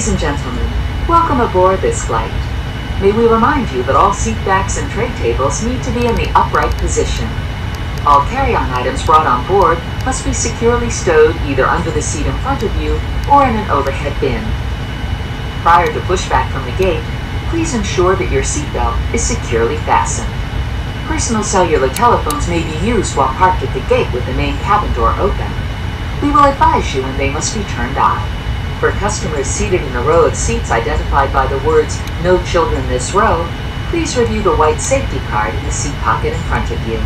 Ladies and gentlemen, welcome aboard this flight. May we remind you that all seat backs and tray tables need to be in the upright position. All carry-on items brought on board must be securely stowed either under the seat in front of you or in an overhead bin. Prior to pushback from the gate, please ensure that your seatbelt is securely fastened. Personal cellular telephones may be used while parked at the gate with the main cabin door open. We will advise you when they must be turned off. For customers seated in the row of seats identified by the words No Children This Row, please review the white safety card in the seat pocket in front of you.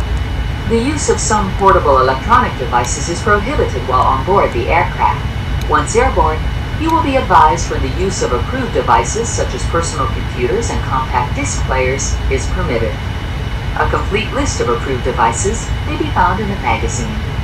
The use of some portable electronic devices is prohibited while on board the aircraft. Once airborne, you will be advised when the use of approved devices such as personal computers and compact disc players is permitted. A complete list of approved devices may be found in the magazine.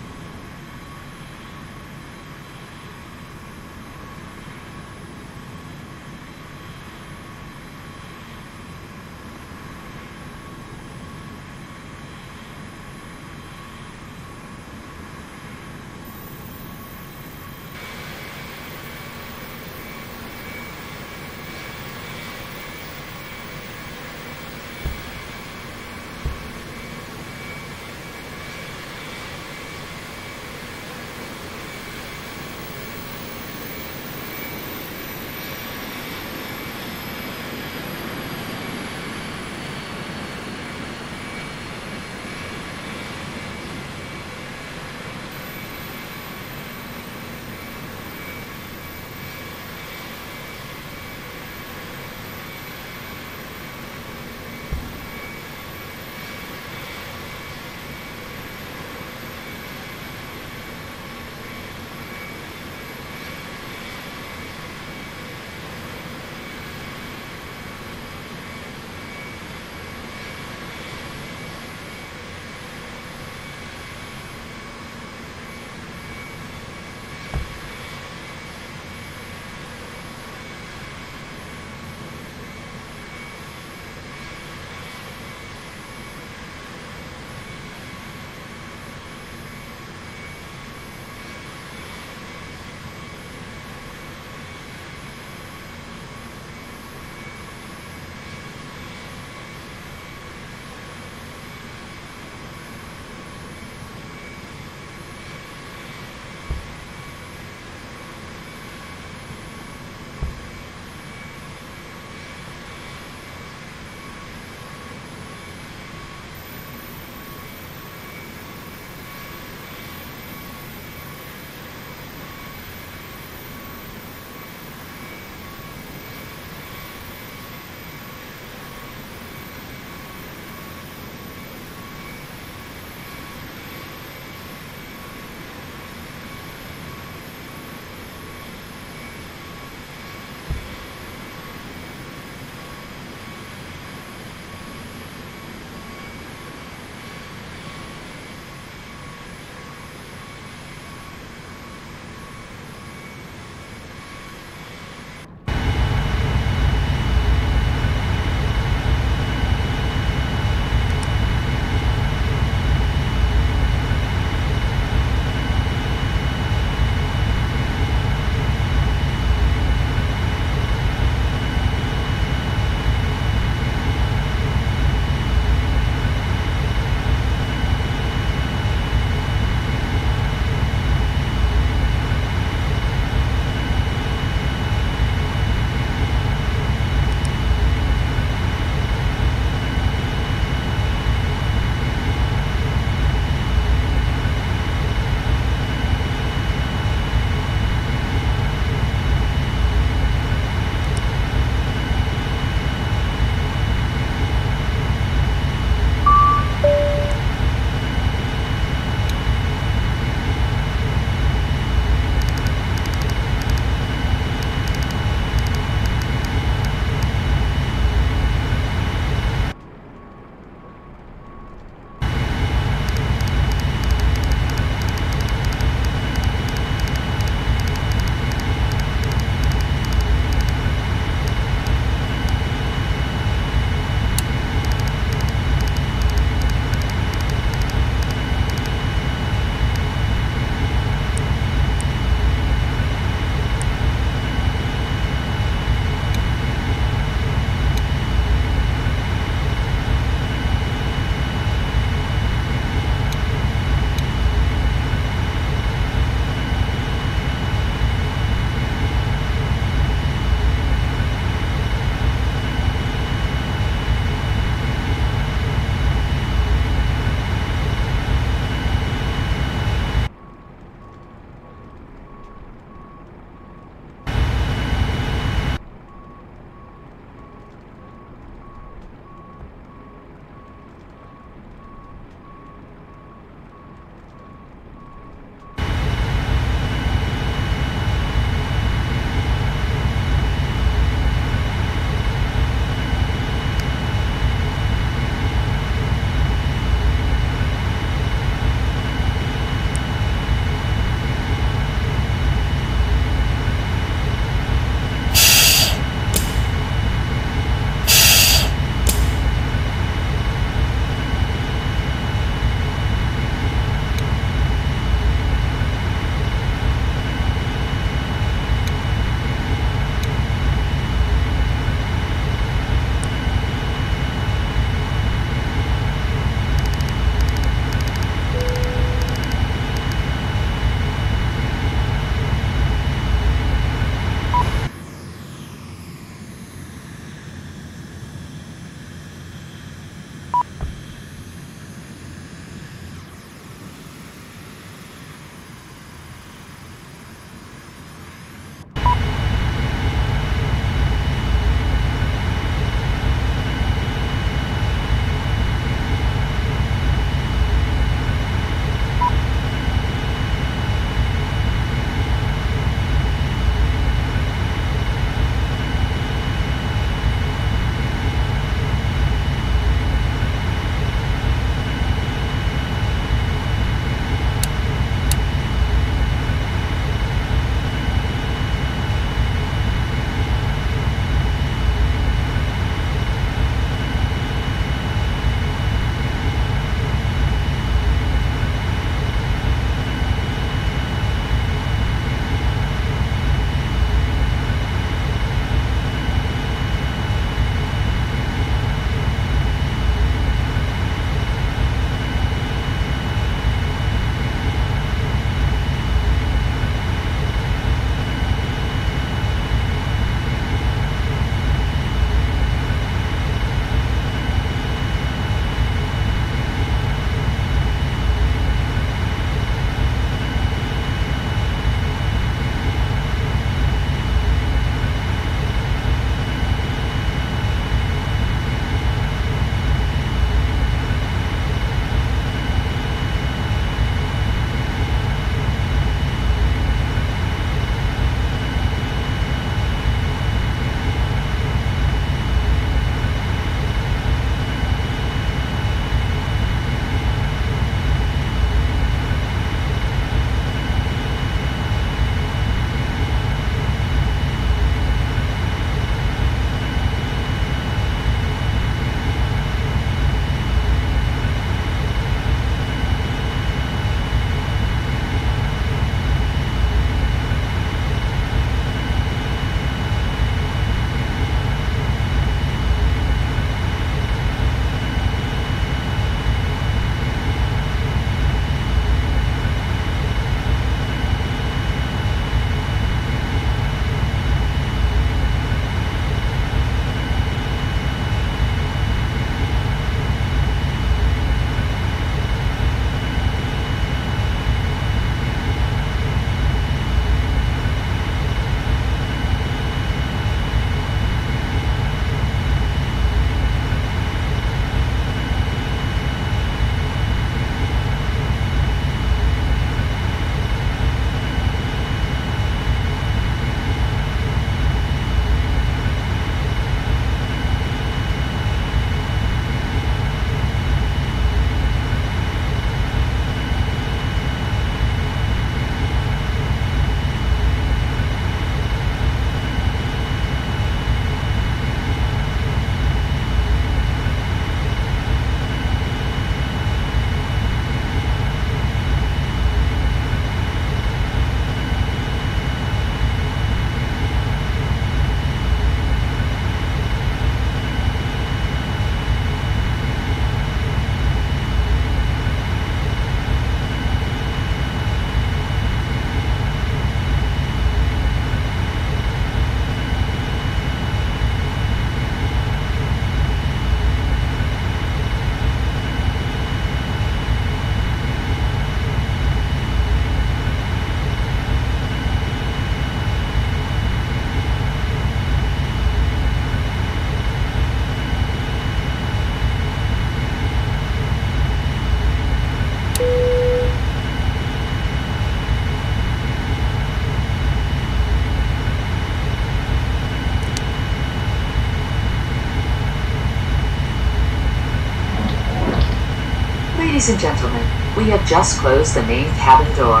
Ladies and gentlemen, we have just closed the main cabin door.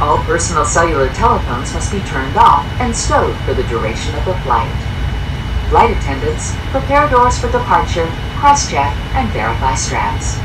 All personal cellular telephones must be turned off and stowed for the duration of the flight. Flight attendants, prepare doors for departure, cross-check, and verify straps.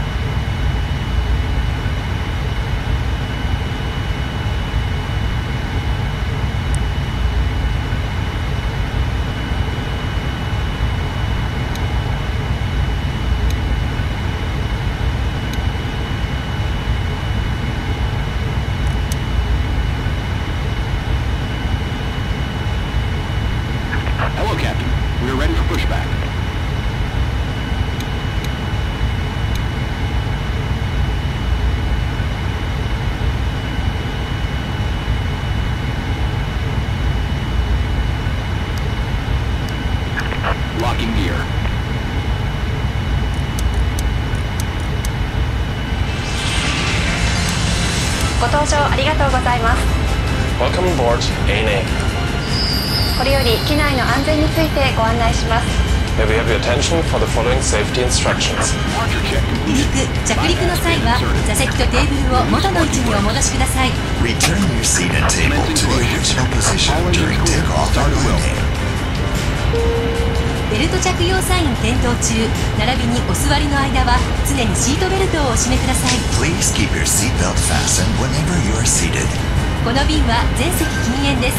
Your attention for the following safety instructions. 離陸着陸の際は座席とテーブルを元の位置にお戻しください Return your seat and table to the original position during takeoff and landing. ベルト着用サイン点灯中並びにお座りの間は常にシートベルトをお締めください Please keep your seatbelt fastened whenever you are seated. この便は全席禁煙です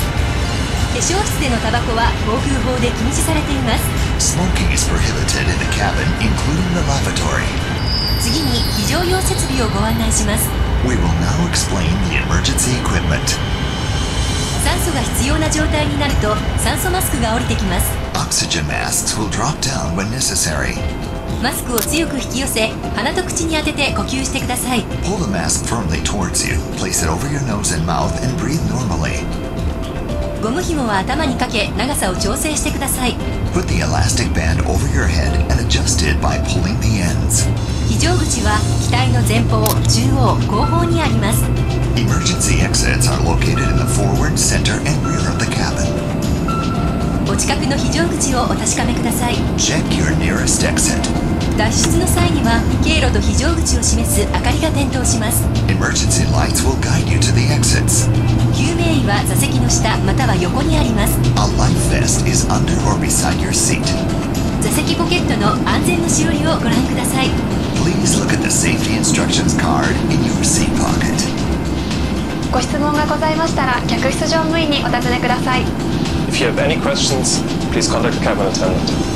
化粧室でのタバコは航空法で禁止されています Smoking is prohibited in the cabin, including the lavatory. 次に非常用設備をご案内します We will now explain the emergency equipment. 酸素が必要な状態になると酸素マスクが降りてきます Oxygen masks will drop down when necessary. マスクを強く引き寄せ鼻と口に当てて呼吸してください Pull the mask firmly towards you, place it over your nose and mouth, and breathe normally. ゴム紐は頭にかけ長さを調整してください Put the elastic band over your head and adjust it by pulling the ends. 非常口は機体の前方中央後方にあります Emergency exits are located in the forward, center, and rear of the cabin. お近くの非常口をお確かめください Check your nearest exit. 脱出の際には経路と非常口を示す明かりが点灯します Emergency lights will guide you to the exits. 救命医は座席の下または横にあります A life vest is under or beside your seat. 座席ポケットの安全のしおりをご覧ください Please look at the safety instructions card in your seat pocket. ご質問がございましたら客室乗務員にお尋ねください If you have any questions, please contact the cabin attendant.「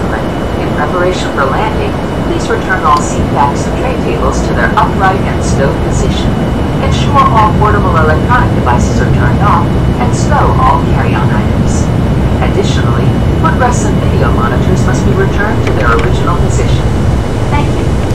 gentlemen, in preparation for landing, please return all seat backs and tray tables to their upright and stowed position. Ensure all portable electronic devices are turned off and stow all carry-on items. Additionally, footrests and video monitors must be returned to their original position. Thank you.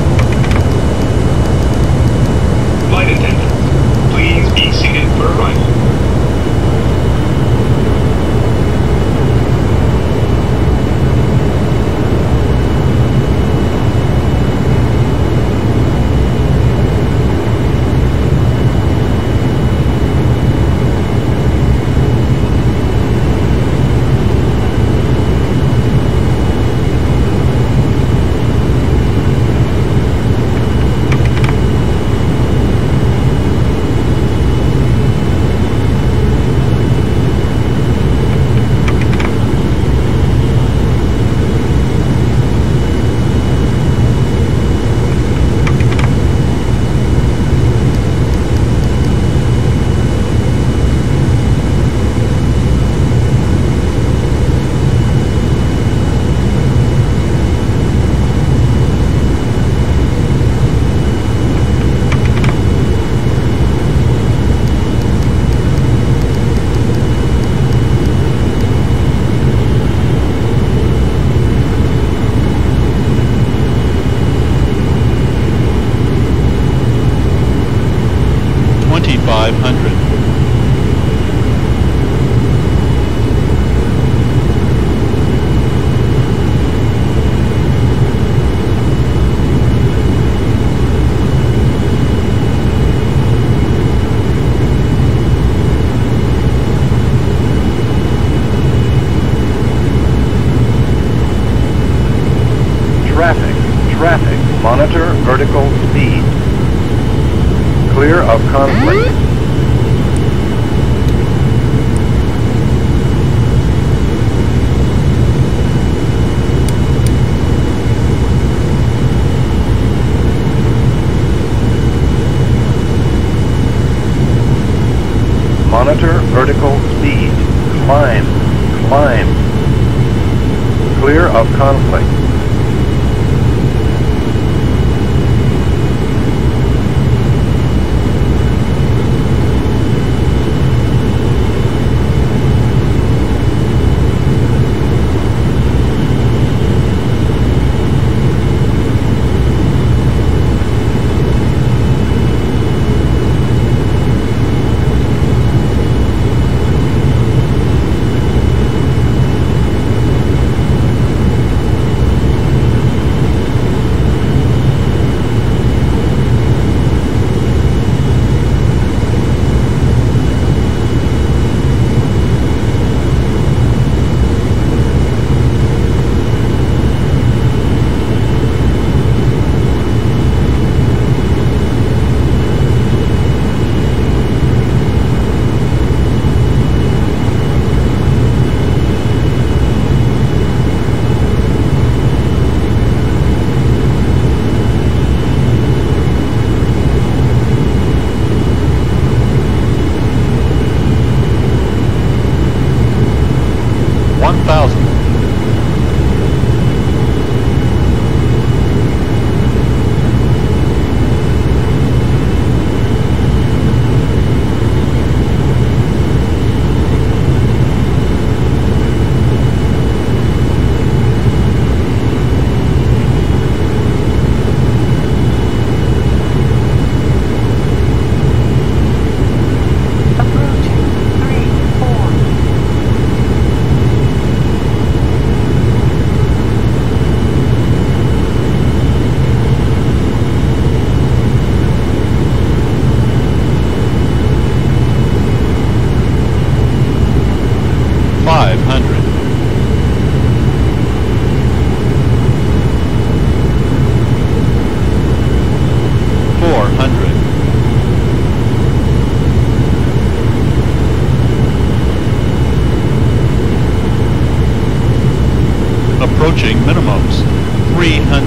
300.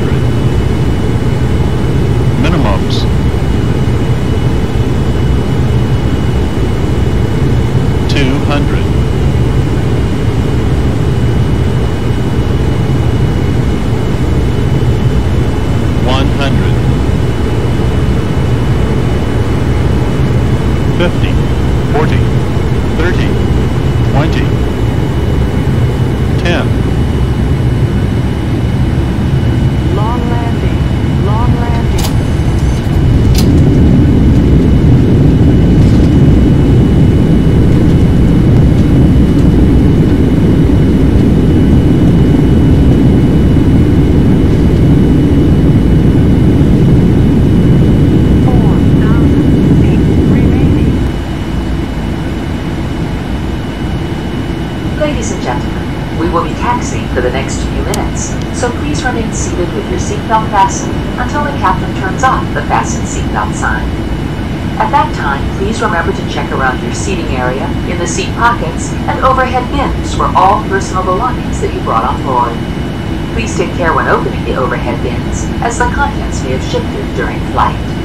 Pockets, and overhead bins for all personal belongings that you brought on board. Please take care when opening the overhead bins, as the contents may have shifted during flight.